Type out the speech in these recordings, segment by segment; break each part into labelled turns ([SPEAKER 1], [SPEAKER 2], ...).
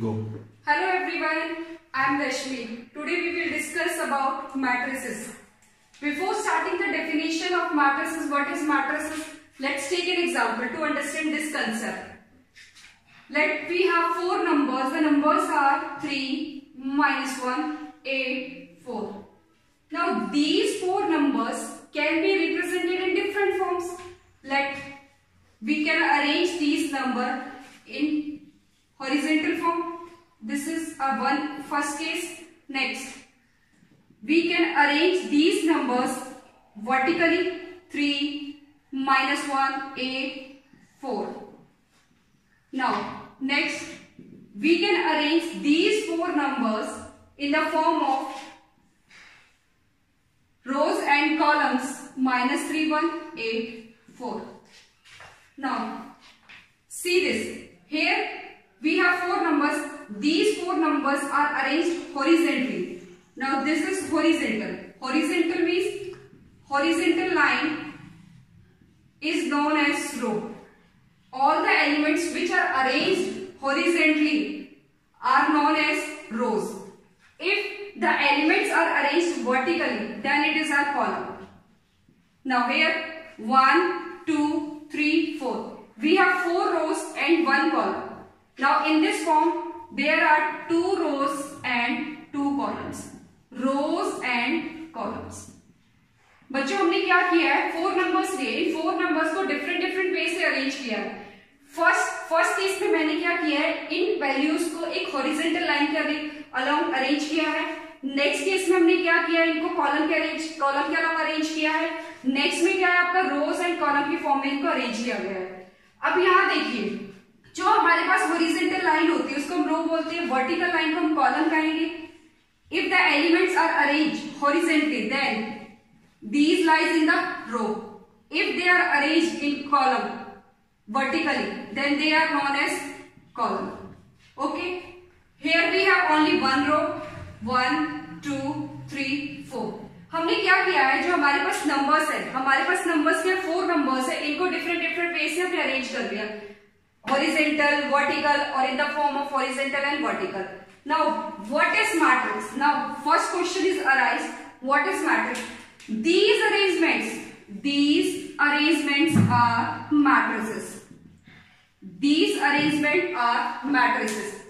[SPEAKER 1] Go.
[SPEAKER 2] Hello everyone, I am Rashmi. Today we will discuss about matrices. Before starting the definition of matrices, what is matrices? Let's take an example to understand this concept. Let we have four numbers. The numbers are 3, minus 1, 8, 4. Now these four numbers can be represented in different forms. Let we can arrange these number in horizontal form. This is a one first case. Next, we can arrange these numbers vertically 3, minus 1, 8, 4. Now, next, we can arrange these four numbers in the form of rows and columns minus 3, 1, 8, 4. Now, see this. Here we have four numbers. These four numbers are arranged horizontally. Now this is horizontal. Horizontal means horizontal line is known as row. All the elements which are arranged horizontally are known as rows. If the elements are arranged vertically, then it is a column. Now here 1, 2, 3, 4. We have 4 rows and 1 column. Now in this form, there are 2 rows and 2 columns. Rows and columns. बच्चों, हमने क्या किया है? Four numbers लिए। Four numbers को different different way से arrange किया है। फ़र्स्ट फ़र्स्ट केस में मैंने क्या किया है? इन वैल्यूज़ को एक हॉरिजेंटल लाइन के अलाउंग अरेंज किया है। नेक्स्ट केस में हमने क्या किया इनको कॉलम के अरेंज कॉलम के अलावा अरेंज किया है। नेक्स्ट में क्या है? आपका रोज एंड कॉलम की फॉर्म में इनको अरेंज किया गया है। अब यहाँ देखिए। जो हमारे पास होरिजेंटल लाइन होती है, उसको हम रो बोलते हैं वर्टिकल लाइन को हम कॉलम कहेंगे। If the elements are arrange horizontally then these lies in the row. If they are arranged in column vertically, then they are known as column. Okay? Here we have only one row. One, two, three, four. हमने क्या किया है? जो हमारे पास numbers है, हमारे पास नंबर्स के फोर नंबर्स है, इनको डिफरेंट डिफरेंट वे से हमने अरेंज कर दिया। Horizontal vertical or in the form of horizontal and vertical now what is matrix now first question is arise what is matrix these arrangements these arrangements are matrices these arrangement are matrices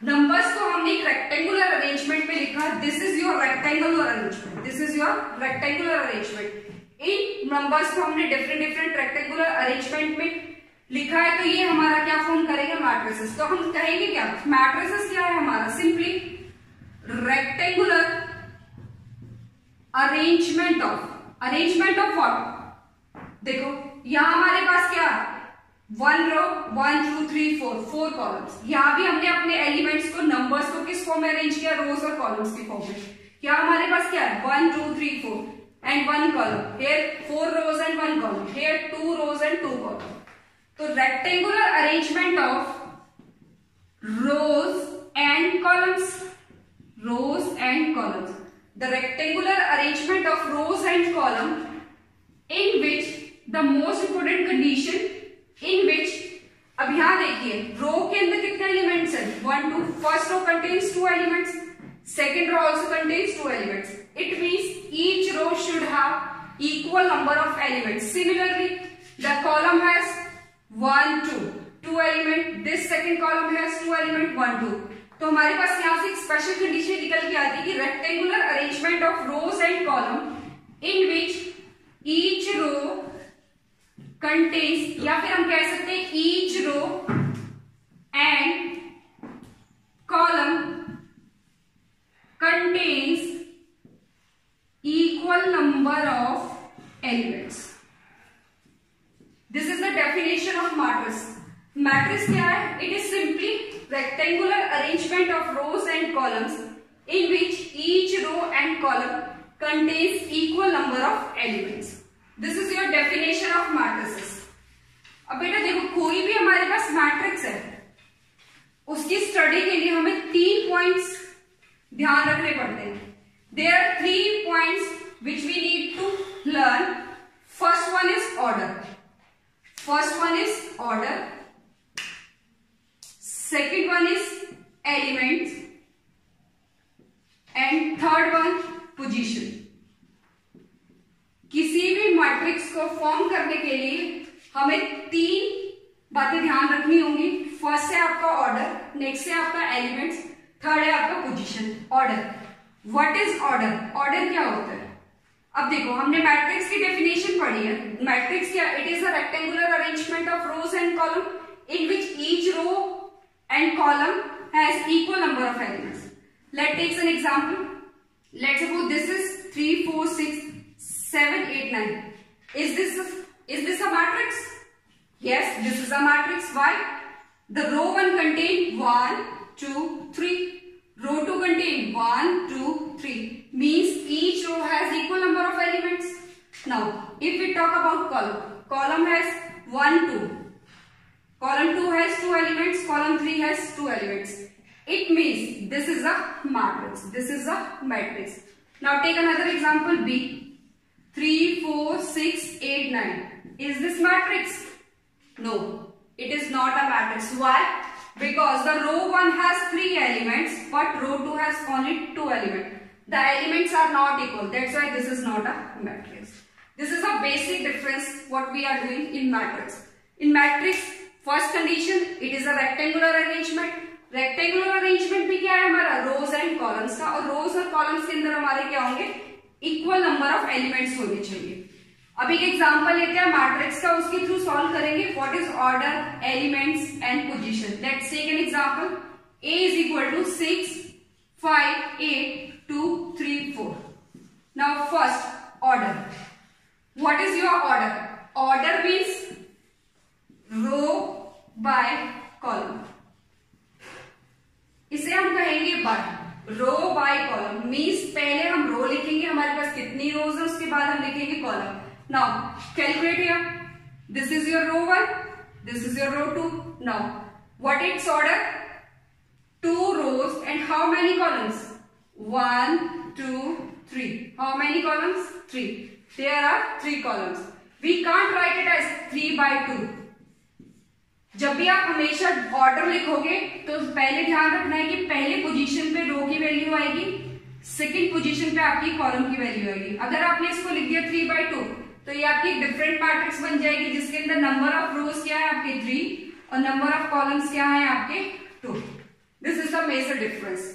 [SPEAKER 2] numbers को हमने एक rectangular arrangement में लिखा this is your rectangular arrangement this is your rectangular arrangement in numbers को हमने different different rectangular arrangement में लिखा है तो ये हमारा क्या फॉर्म करेगा? मैट्रिसेस तो हम कहेंगे क्या? मैट्रिसेस क्या है हमारा? Simply rectangular arrangement of arrangement of what देखो, यहाँ हमारे पास क्या one row one two three four four columns यहाँ भी हमने अपने एलिमेंट्स को नंबर्स को किस फॉर्म में अरेंज किया? रोज और कॉलम्स की फॉर्म में. क्या हमारे पास क्या है? One two three four and one column here four rows and one column here two rows and two column तो rectangular arrangement of rows and columns rows and columns the rectangular arrangement of rows and column in which the most important condition in which, अब यहाँ देखिए row के अंदर कितने elements हैं? One two first row contains two elements second row also contains two elements it means each row should have equal number of elements similarly the column has one two two element this second column है two element one two तो हमारे पास यहाँ से एक special condition निकल के आती है कि rectangular arrangement of rows and column in which each row contains या फिर हम कह सकते हैं each row and column contains equal number of elements this is the definition of matrix matrix क्या है? It is simply rectangular arrangement of rows and columns in which each row and column contains equal number of elements this is your definition of matrix अब बेटा देखो, कोई भी हमारे पास matrix है, उसकी स्टडी के लिए हमें तीन पॉइंट्स ध्यान रखने पड़ते हैं। They are three points which we need to learn first one is order first one is order second one is elements and third one, position. किसी भी मैट्रिक्स को फॉर्म करने के लिए हमें तीन बातें ध्यान रखनी होंगी। फ़र्स्ट है आपका ऑर्डर नेक्स्ट है आपका एलिमेंट्स थर्ड है आपका position order what is order order क्या होता है? अब देखो, हमने मैट्रिक्स की डेफिनेशन पढ़ी है। मैट्रिक्स क्या it is a rectangular arrangement of rows and column in which each row and column has equal number of elements let takes an example let suppose this is three four six seven eight nine is this is this a matrix yes, this is a matrix. Why? The row 1 contain 1 2 3 row 2 contain 1 2 3 means each row has equal number of elements. Now if we talk about column column has 1 2 column 2 has 2 elements column 3 has 2 elements. It means this is a matrix this is a matrix. Now take another example b. 3 4 6 8 9 is this matrix? No, it is not a matrix. Why? Because the row 1 has 3 elements but row 2 has only 2 elements. The elements are not equal. That's why this is not a matrix. This is a basic difference what we are doing in matrix. In matrix, first condition, it is a rectangular arrangement. Rectangular arrangement भी क्या है हमारा रोज and columns का और रोज और columns के अंदर हमारे क्या होंगे इक्वल नंबर ऑफ़ एलिमेंट्स होने चाहिए अब एक एग्जांपल लेते हैं मैट्रिक्स का, उसके थ्रू सॉल्व करेंगे what is order elements and position let's take an example A is equal to six five eight two three four now first order what is your order order means row by column इसे हम कहेंगे by row by column means पहले हम रो लिखेंगे, हमारे पास कितनी रोज है, उसके बाद हम लिखेंगे column Now, calculate here. This is your row 1. This is your row 2. Now, what its order? Two rows and how many columns? One, two, three. How many columns? Three. There are three columns. We can't write it as 3 by 2. जब भी आप हमेशा order लिखोगे तो पहले ध्यान रखना है कि पहले पोजीशन पे रो की वैल्यू आएगी सेकंड पोजीशन पे आपकी कॉलम की वैल्यू आएगी अगर आपने इसको लिख दिया थ्री बाई टू तो ये आपकी डिफरेंट मैट्रिक्स बन जाएगी, जिसके अंदर नंबर ऑफ़ रोज क्या है आपके थ्री और नंबर ऑफ़ कॉलम्स क्या है आपके two this is the major difference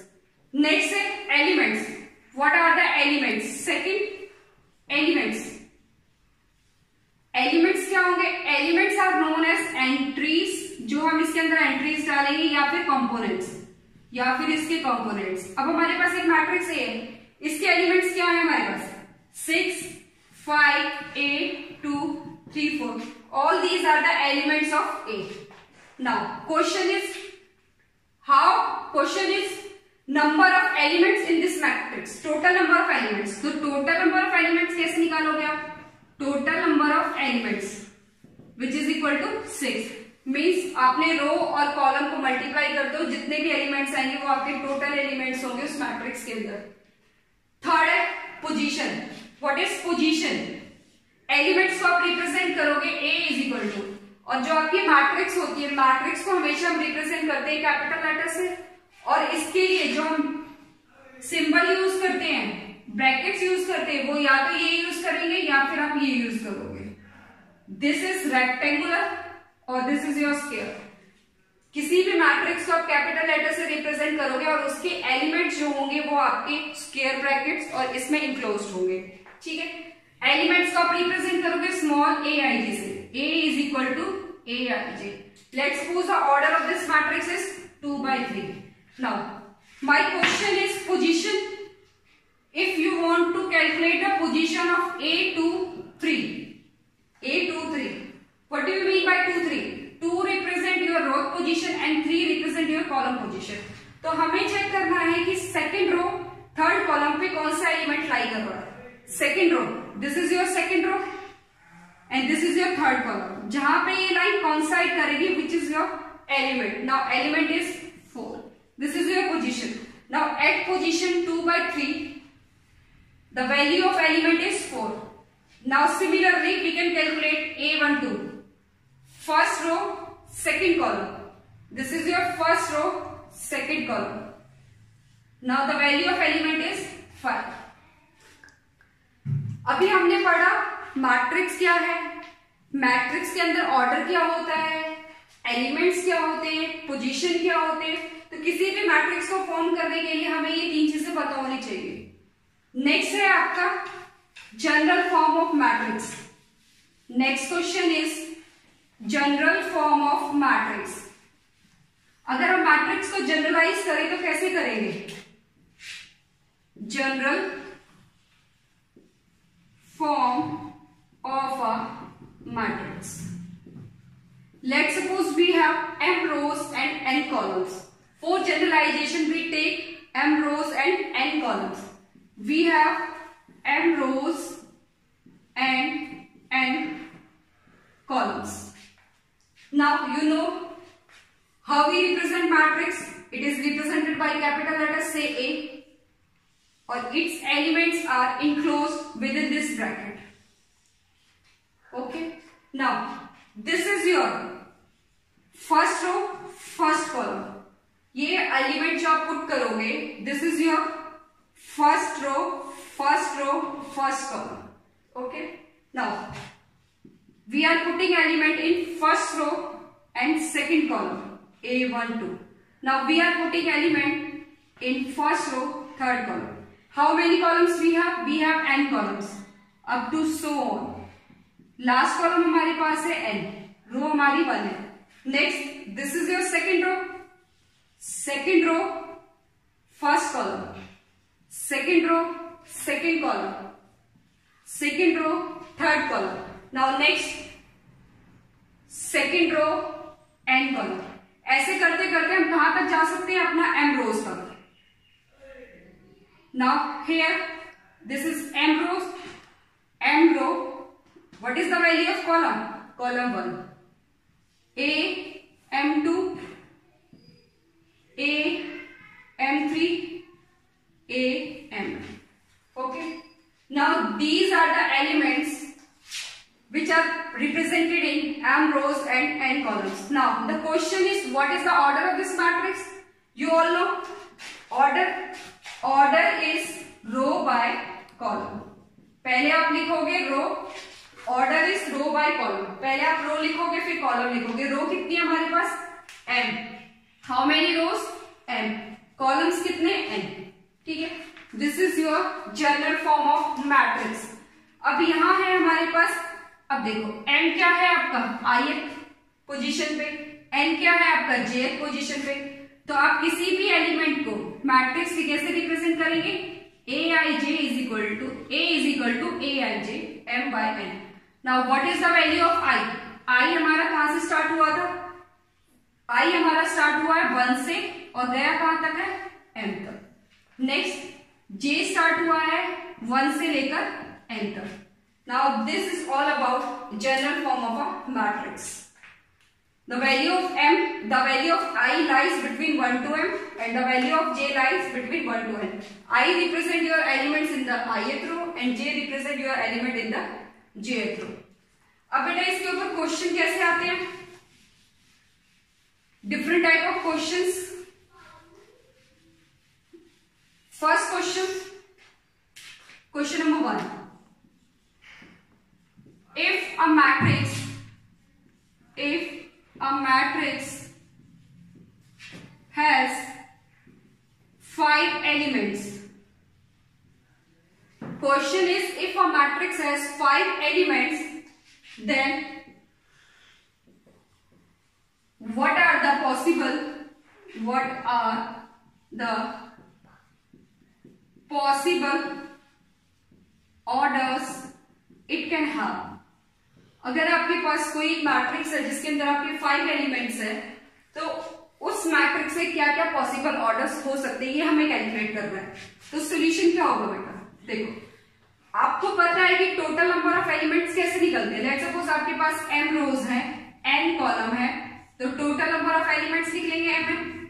[SPEAKER 2] next है elements what are the elements second elements elements क्या होंगे? Elements are known as entries जो हम इसके अंदर एंट्रीज डालेंगे, या फिर कंपोनेंट्स या फिर इसके कंपोनेंट्स अब हमारे पास एक मैट्रिक्स है. इसके एलिमेंट्स क्या है हमारे पास? Six 5, 8, 2, 3, 4. All these are the elements of A. Now, question is, how? Question is, number of elements in this matrix. Total number of elements. So, total number of elements कैसे निकालोगे आप? Total number of elements, which is equal to 6. Means आपने row और column को multiply कर दो जितने भी एलिमेंट्स आएँगे वो आपके टोटल एलिमेंट्स होंगे उस मैट्रिक्स के अंदर थर्ड है position what is position elements को आप रिप्रेजेंट करोगे ए इज़ इक्वल टू और जो आपकी मैट्रिक्स होती है मैट्रिक्स को हमेशा हम रिप्रेजेंट करते हैं कैपिटल लेटर से। और इसके लिए जो हम सिंबल यूज़ करते हैं ब्रैकेट्स यूज़ करते हैं, वो या तो ये यूज़ करेंगे या फिर आप ये यूज़ करोगे। दिस इज़ रेक्टेंगुलर और दिस इज़ योर स्केयर किसी भी मैट्रिक्स को आप कैपिटल लेटर से रिप्रेजेंट करोगे और उसके एलिमेंट्स जो होंगे वो आपके स्केयर ब्रैकेट्स और इसमें इंक्लोज होंगे। ठीक है? एलिमेंट्स को आप रिप्रेजेंट करोगे स्मॉल ए आई जे से। A is equal to A I J let suppose the order of this matrix is two by three now my question is position if you want to calculate the position of a to 3 a to 3 what do you mean by 2 3 2 represent your row position and 3 represent column position. तो हमें check करना है कि second row third column पे कौन सा element लाई कर रहा है। Second row this is your second row and this is your third column जहाँ पे ये लाइन कॉन्साइड करेगी which is your element now element is four this is your position now at position two by three the value of element is four now similarly we can calculate A one two first row second column this is your first row, second column. Now, the value of element is 5 अभी हमने पढ़ा matrix क्या है? Matrix के अंदर order क्या होता है? एलिमेंट्स क्या होते हैं? पोजीशन क्या होते हैं? तो किसी भी मैट्रिक्स को फॉर्म करने के लिए हमें ये तीन चीज़ें पता होनी चाहिए। नेक्स्ट है आपका general form of matrix next question is general form of matrix अगर हम मैट्रिक्स को जनरलाइज करें तो कैसे करेंगे? General form of a matrix. Let's suppose we have m rows and n columns. For generalization, we take m rows and n columns. We have m rows and n columns. Now you know how we represent matrix. It is represented by capital letters say A or its elements are enclosed within this bracket. Okay. Now, this is your first row, first column. ये element जो आप put करोगे this is your first row first row first column okay now we are putting element in first row and second column a1 2 now we are putting element in first row third column How many columns we have? We have n columns up to so on. Last column हमारे पास है n. Row हमारी one है. Next, this is your second row. Second row, first column. Second row, second column. Second row, third column. Now next, second row, n column. ऐसे करते करते हम कहाँ तक जा सकते हैं अपना m rows तक Now here this is m rows, m row. What is the value of column? Column 1. A, m2, A, m3, A, m. Okay. Now these are the elements which are represented in m rows and n columns. Now the question is what is the order of this matrix? You all know order order is row by column पहले आप लिखोगे row order is row by column पहले आप रो लिखोगे, फिर column लिखोगे. रो कितनी है हमारे पास? M how many rows M columns कितने? एन ठीक है? This is your general form of matrix अब यहाँ है हमारे पास, अब देखो एम क्या है आपका? आई पोजिशन पे. एन क्या है आपका? जे पोजिशन पे. तो आप किसी भी एलिमेंट को मैट्रिक्स की कैसे रिप्रेजेंट करेंगे। A I J is equal to A is equal to A I J M by N now what is the value of I I हमारा कहाँ से स्टार्ट हुआ था? आई हमारा स्टार्ट हुआ है वन से और गया कहाँ तक है? एम तक। नेक्स्ट जे स्टार्ट हुआ है वन से लेकर एन तक। Now this is all about general form of a matrix The value of m, the value of i lies between 1 to m and the value of j lies between 1 to n. i represent your elements in the ith row and j represent your element in the jth row. अब बेटा इसके ऊपर question कैसे आते हैं different type of questions first question question number one if a matrix if a matrix has five elements. Question is if a matrix has five elements then what are the possible what are the possible orders it can have अगर आपके पास कोई matrix है, जिसके अंदर आपके five elements है तो उस मैट्रिक्स से क्या क्या पॉसिबल ऑर्डर्स हो सकते हैं, ये हमें कैलकुलेट करना है। तो सोल्यूशन क्या होगा बेटा? देखो, आपको पता है कि टोटल नंबर ऑफ़ एलिमेंट्स कैसे निकलते हैं? लेट्स सपोज़ आपके पास एम रोज है एन कॉलम है तो टोटल नंबर ऑफ़ एलिमेंट्स निकलेंगे एम एन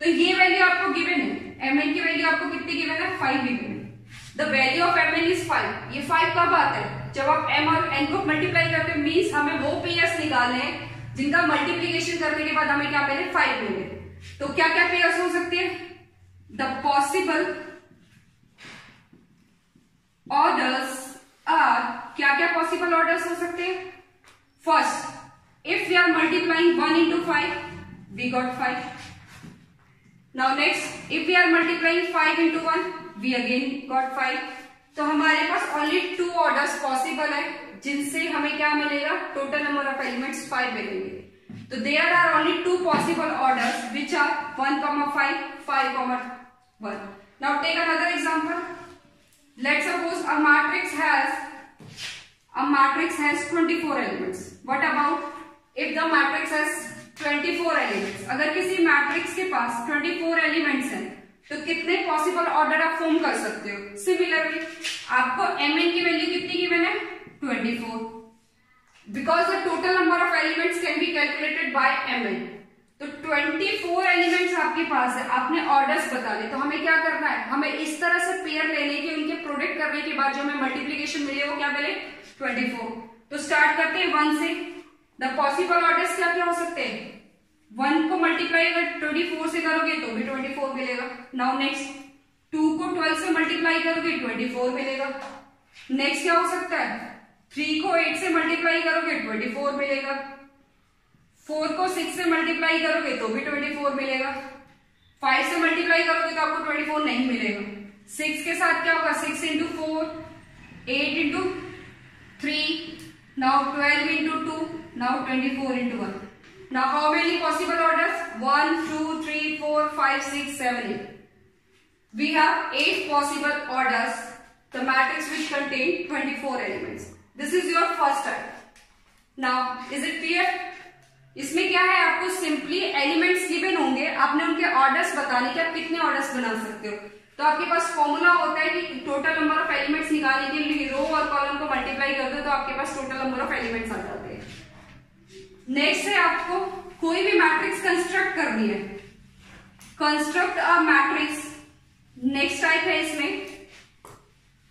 [SPEAKER 2] तो ये वैल्यू आपको गिवन है। एम एन की वैल्यू आपको कितनी गिवन है? फाइव गिवन है। The value of M N is five ये फाइव कब आता है? जब आप m और n को मल्टीप्लाई करते हैं मीन्स हमें वो पेयर्स निकालने जिनका मल्टीप्लीकेशन करने के बाद हमें क्या मिले? फाइव मिले। तो क्या क्या पेयर्स हो सकते हैं? द पॉसिबल ऑर्डर्स आर क्या क्या पॉसिबल ऑर्डर्स हो सकते हैं? First if we are multiplying one into five we got five now next if we are multiplying five into one we again got five तो हमारे पास ओनली टू ऑर्डर्स पॉसिबल है, जिनसे हमें क्या मिलेगा? Total number of elements five मिलेंगे। तो there are only two possible orders which are one comma five five comma one now take another example let suppose a matrix has a matrix has 24 elements what about if the matrix has 24 elements अगर किसी मैट्रिक्स के पास 24 elements हैं तो कितने possible order आप form कर सकते हो? सिमिलरली आपको एम एन की वैल्यू कितनी गिवन है? 24 because the total number of elements can be calculated by M N तो 24 एलिमेंट्स आपके पास है। आपने ऑर्डर्स बता दिए। तो हमें क्या करना है? हमें इस तरह से पेयर लेने के, उनके प्रोडक्ट करने के बाद जो हमें मल्टीप्लीकेशन मिले, वो क्या मिले? 24 तो स्टार्ट करते हैं वन से। द पॉसिबल ऑर्डर्स क्या क्या हो सकते हैं? वन को मल्टीप्लाई अगर ट्वेंटी फोर से करोगे तो भी ट्वेंटी फोर मिलेगा। नाउ नेक्स्ट टू को ट्वेल्व से मल्टीप्लाई करोगे ट्वेंटी फोर मिलेगा। नेक्स्ट क्या हो सकता है? थ्री को एट से मल्टीप्लाई करोगे ट्वेंटी फोर मिलेगा। फोर को सिक्स से मल्टीप्लाई करोगे तो भी ट्वेंटी फोर मिलेगा। फाइव से मल्टीप्लाई करोगे तो आपको ट्वेंटी फोर नहीं मिलेगा। सिक्स के साथ क्या होगा? Six into four eight into three now twelve into two now twenty four into one Now how many possible orders? 1, 2, 3, 4, 5, 6, 7, 8. We have 8 possible orders. The matrix which contain 24 elements. This is your first type. Now is it clear? इसमें क्या है आपको simply elements given होंगे आपने उनके orders बताने के आप कितने ऑर्डर्स बना सकते हो तो आपके पास फॉर्मूला होता है कि टोटल नंबर ऑफ़ एलिमेंट्स निकालने के लिए रो और कॉलम को मल्टीप्लाई कर दो तो आपके पास टोटल नंबर ऑफ़ एलिमेंट्स आ जाते हैं नेक्स्ट है आपको कोई भी मैट्रिक्स कंस्ट्रक्ट करनी है। Construct a matrix next type है इसमें।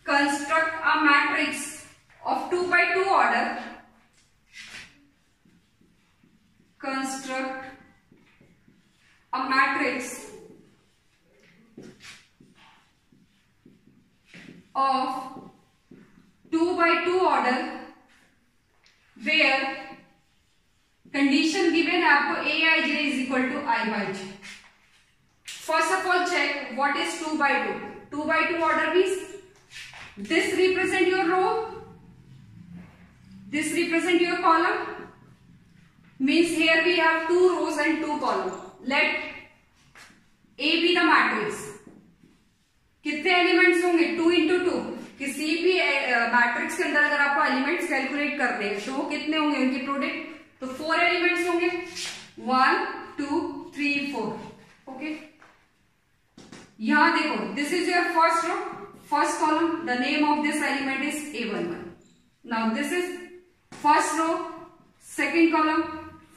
[SPEAKER 2] Construct a matrix of two by two order construct a matrix of two by two order where condition given है आपको A I J is equal to I by J first of all check what is two by two two by two order means this represent your row this represent your column means here we have two rows and two column let A be the matrix कितने elements होंगे? Two into two किसी भी matrix के अंदर अगर आपको elements calculate करते हैं तो कितने होंगे उनकी प्रोडक्ट तो फोर एलिमेंट्स होंगे। One two three four okay यहाँ देखो this is your first row first column the name of this element is A one one now this is first row second column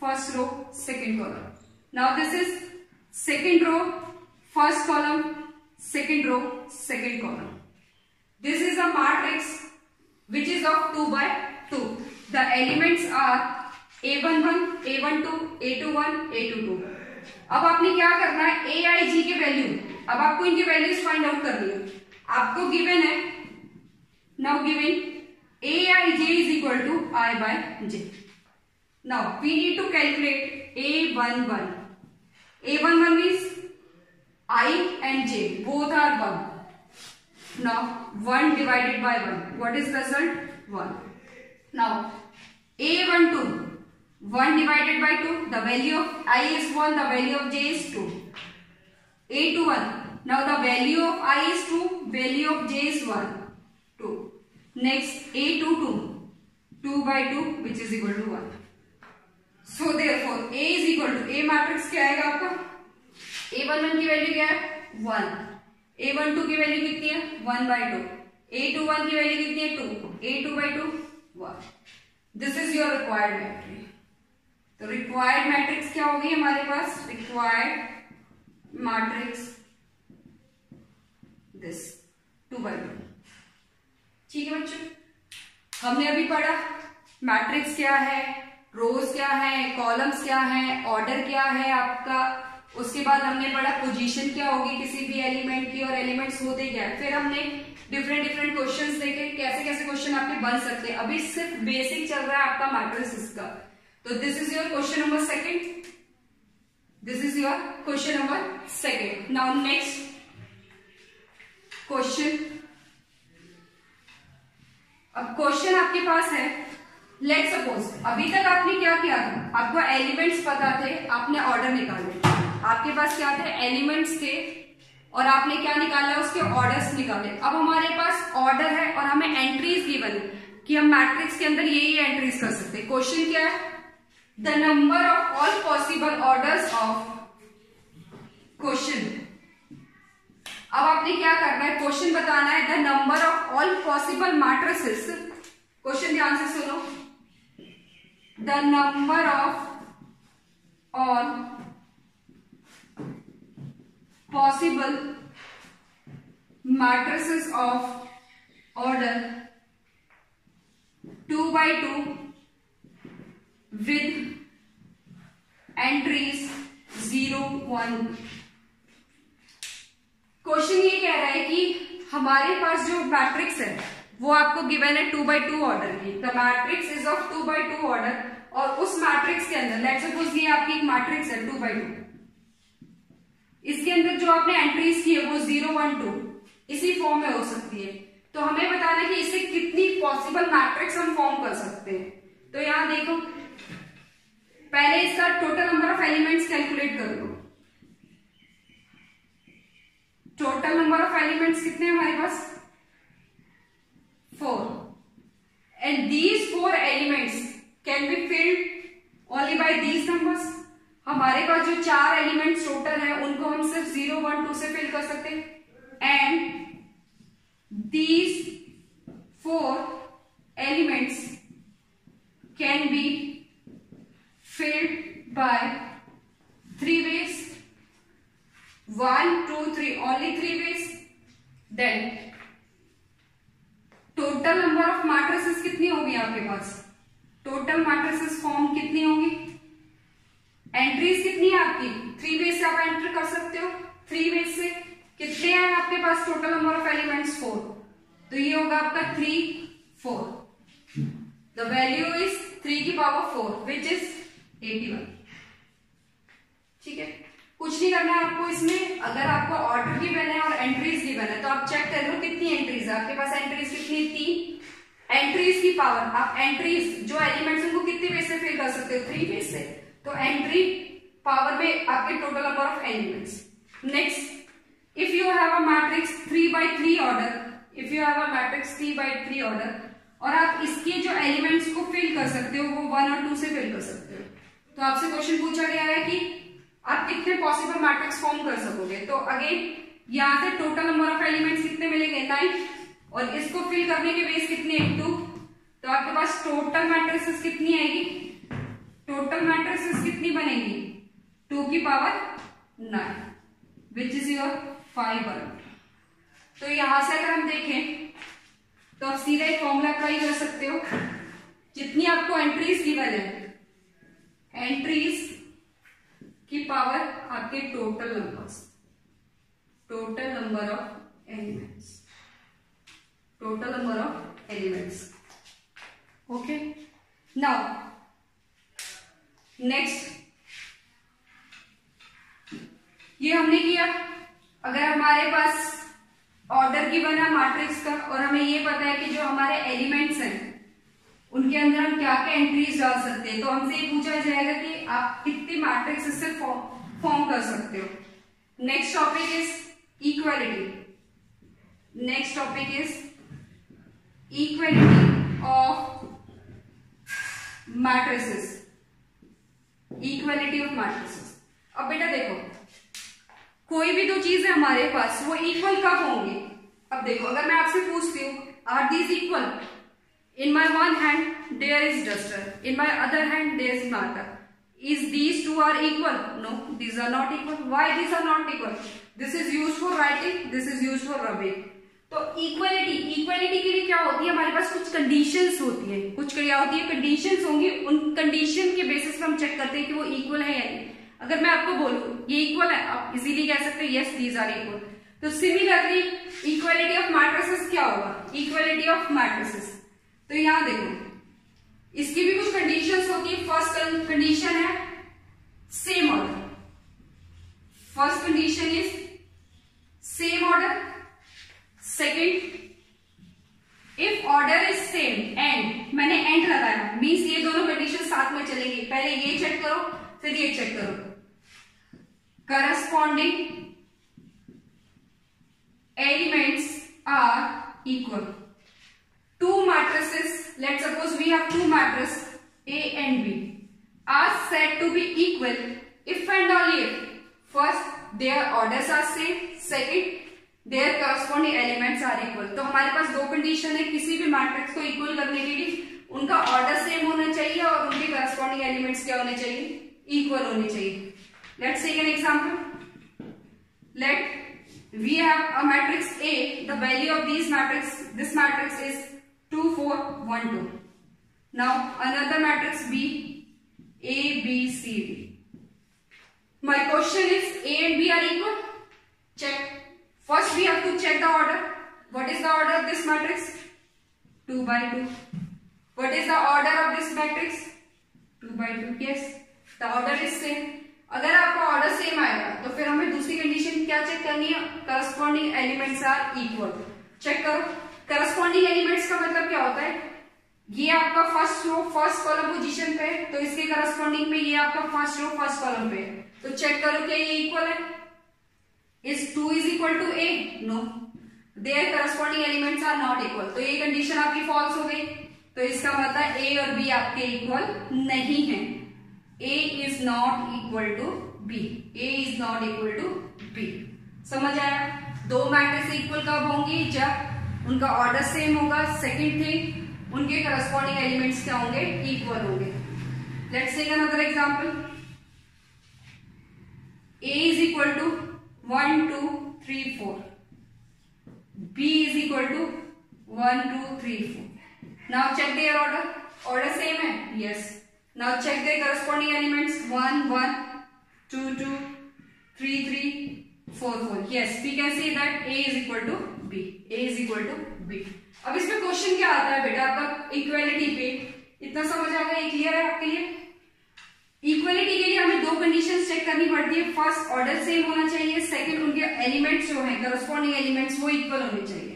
[SPEAKER 2] first row second column now this is second row first column second row, second column. This is a matrix which is of 2 by 2 the elements are A one one A one two A two one A two two अब आपने क्या करना है? A I j के value अब आपको इनके values find out करनी है। आपको गिवन है। Now given A I J is equal to I by J now we need to calculate A one one A one one means I and J both are one now one divided by one what is result one now A one two 1 divided by 2, the value of i is 1, the value of j is 2. a to 1. Now the value of i is 2, value of j is 1. 2. Next a to 2, 2 by 2 which is equal to 1. So therefore a is equal to a matrix क्या आएगा आपका a11 की value क्या है 1 a12 की value कितनी है 1 by 2 a21 की वैल्यू कितनी है 2 a2 by 2 1 this is your required matrix तो रिक्वायर्ड मैट्रिक्स क्या होगी हमारे पास? Required matrix this two by two ठीक है बच्चों? हमने अभी पढ़ा मैट्रिक्स क्या है रोज क्या है कॉलम्स क्या है ऑर्डर क्या है आपका? उसके बाद हमने पढ़ा पोजीशन क्या होगी किसी भी एलिमेंट की और एलिमेंट्स होते क्या फिर हमने डिफरेंट डिफरेंट क्वेश्चंस देखे, कैसे कैसे क्वेश्चन आपके बन सकते हैं। अभी सिर्फ़ बेसिक चल रहा है आपका मैट्रिक्स का। तो this is your question number second this is your question number second now next question अब क्वेश्चन आपके पास है. लेट सपोज़ अभी तक आपने क्या किया था? आपको एलिमेंट्स पता थे, आपने ऑर्डर निकाले. आपके पास क्या थे? एलिमेंट्स थे. और आपने क्या निकाला? उसके ऑर्डर्स निकाले. अब हमारे पास ऑर्डर है और हमें एंट्रीज गिवन है कि हम मैट्रिक्स के अंदर ये ये एंट्रीज कर सकते हैं. क्वेश्चन क्या है? The number of all possible orders of question अब आपने क्या करना है? क्वेश्चन बताना है. The number of all possible matrices question ध्यान से सुनो. The number of all possible matrices of order. 2 by 2 with entries 0 1 question ये कह रहा है कि हमारे पास जो मैट्रिक्स है, वो आपको गिवन है टू बाई टू ऑर्डर की the matrix is of two by two order और उस मैट्रिक्स के अंदर लेट सपोज़ ये आपकी एक मैट्रिक्स है टू बाई टू इसके अंदर जो आपने एंट्रीज की है वो ज़ीरो वन टू इसी फॉर्म में हो सकती है। तो हमें बताना कि इससे कितनी पॉसिबल मैट्रिक्स हम फॉर्म कर सकते हैं। तो यहाँ देखो पहले इसका total number of elements calculate कर लो। टोटल नंबर ऑफ़ एलिमेंट्स कितने हमारे पास? Four and these four elements can be filled only by these numbers हमारे पास जो चार एलिमेंट्स टोटल है, उनको हम सिर्फ़ ज़ीरो वन टू से फिल कर सकते हैं। And these four elements can be filled by three ways one two three only three ways then total number of matrices कितनी होगी आपके पास? टोटल मैट्रिसेस फॉर्म कितनी होगी? एंट्रीज कितनी है आपकी? थ्री वेज से आप एंटर कर सकते हो। थ्री वेज से कितने हैं आपके पास total number of elements four तो ये होगा आपका three four the value is three की power four which is eighty one ठीक है? कुछ नहीं करना है आपको इसमें। अगर आपको ऑर्डर की बने और एंट्रीज की बने तो आप चेक कर लो कितनी एंट्रीज है। आपके पास एंट्रीज कितनी तीन एंट्रीज की पावर आप एंट्रीज जो एलिमेंट्स उनको कितने बेस से फिल कर सकते हो? थ्री बेस से। तो एंट्री पावर में आपके total number of elements next if you have a matrix three by three order if you have a matrix three by three order और आप इसके जो एलिमेंट्स को फिल कर सकते हो, वो वन और टू से फिल कर सकते हो। तो आपसे क्वेश्चन पूछा गया है कि आप कितने पॉसिबल मैट्रिक्स फॉर्म कर सकोगे? तो अगेन यहाँ से टोटल नंबर ऑफ़ एलिमेंट्स कितने मिलेंगे? नाइन और इसको फिल करने के बेस कितने? टू तो आपके पास टोटल मैट्रिक्स कितनी आएगी? टोटल मैट्रिसेस कितनी बनेगी? टू की power nine which is your five तो यहाँ से अगर हम देखें तो आप सीधा एक फॉर्मूला अप्लाई कर सकते हो। जितनी आपको एंट्रीज गिवन है एंट्रीज की पावर आपके total numbers total number of elements total number of elements okay now next ये हमने किया। अगर हमारे पास ऑर्डर की बना मैट्रिक्स का और हमें ये पता है कि जो हमारे एलिमेंट्स हैं उनके अंदर हम क्या क्या एंट्रीज डाल सकते हैं? तो हमसे ये पूछा जाएगा कि आप कितनी मैट्रिक्स इससे फॉर्म कर सकते हो। Next topic is equality next topic is equality of matrices equality of matrices अब बेटा देखो, कोई भी दो चीज़ है हमारे पास, वो इक्वल कब होंगे? अब देखो, अगर मैं आपसे पूछती हूँ are these equal in my one hand there is duster in my other hand there is marker is these two are equal? No, these are not equal. Why these are not equal? This is used for writing, this is used for rubbing. तो equality equality के लिए क्या होती है? हमारे पास कुछ conditions होती है। कुछ क्या होती है कंडीशंस होंगी। उन कंडीशन के बेसिस पर हम चेक करते हैं कि वो इक्वल है या नहीं। अगर मैं आपको बोलूँ, ये इक्वल है, आप इजीली कह सकते हैं यस दीज आर इक्वल तो सिमिलरली इक्वलिटी ऑफ़ मैट्रिसेस क्या होगा? इक्वलिटी ऑफ़ मैट्रिसेस तो यहाँ देखो। इसकी भी कुछ कंडीशंस होती है। फ़र्स्ट कंडीशन है same order first condition is same order second if order is same and मैंने एंड लगाया। मीन्स ये दोनों कंडीशन साथ में चलेगी। पहले ये चेक करो, फिर ये चेक करो। Corresponding elements are equal two matrices let's suppose we have two matrices a and b. Are said to be equal if and only if. First, their orders are same. Second there corresponding elements are equal तो हमारे पास दो condition है. किसी भी matrix को equal करने के लिए उनका ऑर्डर सेम होना चाहिए और उनके करस्पॉन्डिंग एलिमेंट्स क्या होने चाहिए? इक्वल होने चाहिए. Let's take an example let we have a matrix A the value of this matrix this matrix is 2 4 1 2 now another matrix B a b c d my question is a and b are equal check First we have to check the order. What is the order of this matrix? 2 by 2. What is the order of this matrix? 2 by 2. Yes. The order is same. अगर आपका order same आएगा तो फिर हमें दूसरी condition क्या check करनी है corresponding elements are equal check करो करस्पॉन्डिंग एलिमेंट्स का मतलब क्या होता है? ये आपका first row first column position पे तो इसके करस्पॉन्डिंग में ये आपका फ़र्स्ट रो फ़र्स्ट कॉलम पे तो चेक करो क्या ये इक्वल है। Is 2 is equal to a? No. Their corresponding elements are not equal. तो ये कंडीशन आपकी फॉल्स हो गई। तो इसका मतलब ए और बी आपके इक्वल नहीं है। A is not equal to B a is not equal to b. समझ आया? दो मैट्रिक्स इक्वल कब होंगी? जब उनका ऑर्डर सेम होगा सेकेंड थिंग उनके करस्पॉन्डिंग एलिमेंट्स क्या होंगे? इक्वल होंगे। Let's take another example A is equal to one two three four B is equal to one two three four now check their order order same है? Yes now check the corresponding elements one one two two three three four four yes we can see that A is equal to B. A is equal to B. अब इसमें question क्या आता है बेटा? आपका equality पे। इतना समझ आ गया? क्लियर है आपके लिए? इक्वेलिटी के लिए हमें दो कंडीशन चेक करनी पड़ती है। फ़र्स्ट ऑर्डर सेम होना चाहिए सेकंड उनके एलिमेंट्स जो है करस्पॉन्डिंग एलिमेंट्स वो इक्वल होने चाहिए।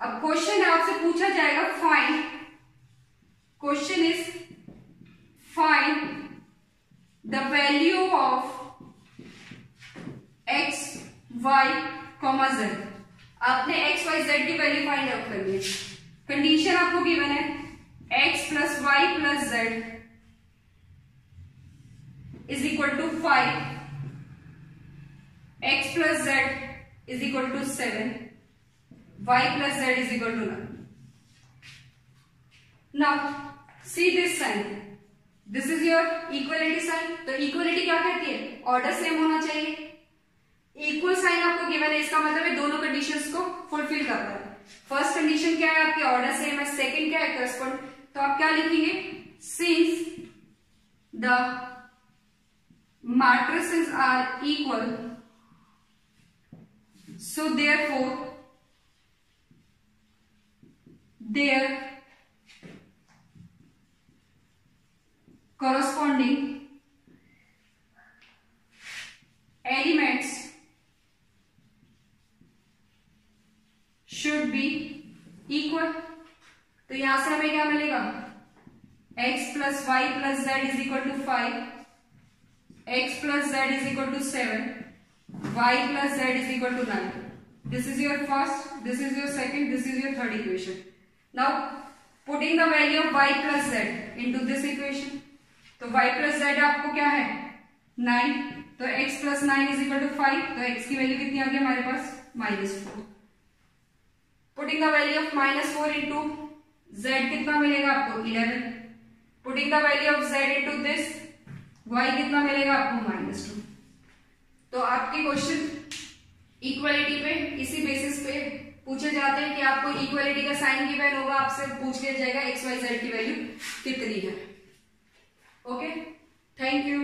[SPEAKER 2] अब क्वेश्चन आपसे पूछा जाएगा find question is find the value of x y comma z आपने एक्स वाई जेड की वैल्यू फाइंड आउट करनी है कंडीशन आपको गिवन है। X plus y plus z is equal to five x plus z is equal to seven y plus z is equal to nine now see this sign this is your equality sign तो equality क्या कहती है? Order same होना चाहिए। Equal sign आपको given है, इसका मतलब है दोनों कंडीशंस को फुलफिल करता है। फ़र्स्ट कंडीशन क्या है? आपके ऑर्डर सेम है। सेकंड क्या है? करस्पॉन्ड तो आप क्या लिखेंगे? Since the matrices are equal, so therefore, their corresponding elements should be equal तो यहाँ से हमें क्या मिलेगा? X plus y plus z is equal to five x plus z is equal to seven y plus z is equal to nine this is your first this is your second this is your third equation now putting the value of y plus z into this equation तो y plus z आपको क्या है? Nine तो x plus nine is equal to five तो x की value कितनी आ गई? हमारे पास minus four putting the value of minus 4 into z कितना मिलेगा आपको? 11 putting the value of z into this y कितना मिलेगा आपको? माइनस टू तो आपके क्वेश्चन इक्वलिटी पे, इसी बेसिस पे पूछे जाते हैं कि आपको इक्वलिटी का साइन गिवन होगा, आपसे पूछ लिया जाएगा एक्स वाई जेड की वैल्यू कितनी है। Okay thank you